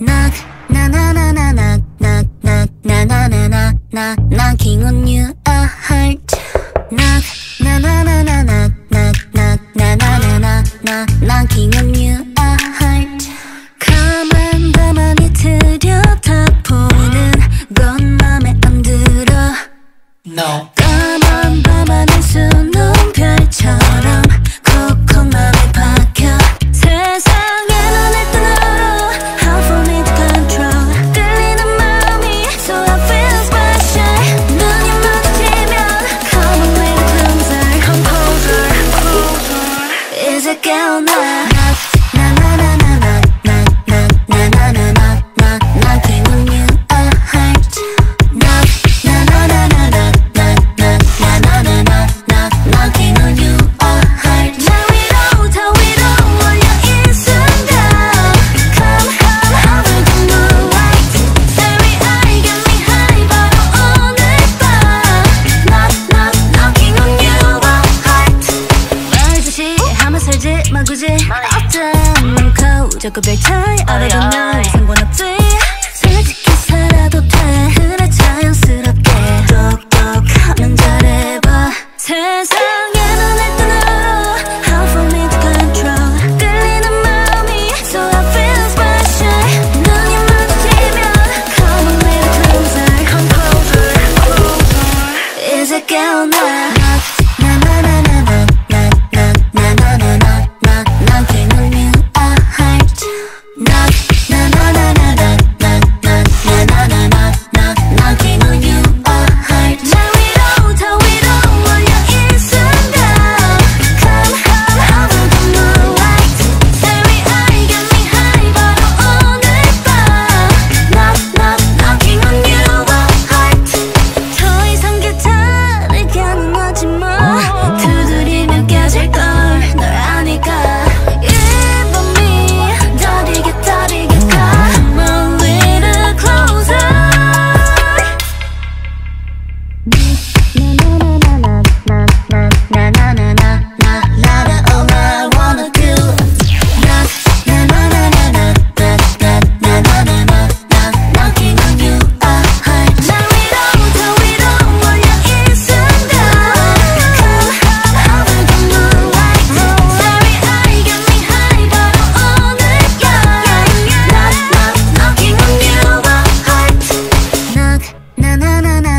na knocking on you a heart knock na knocking on you a heart 가만 가만히 들여다보는 건 맘에 안 들어 No 까만 밤하늘 수 하면 살지 마 굳이 어떤 많고 자꾸 별 차이 알아도 널 상관없지 na na na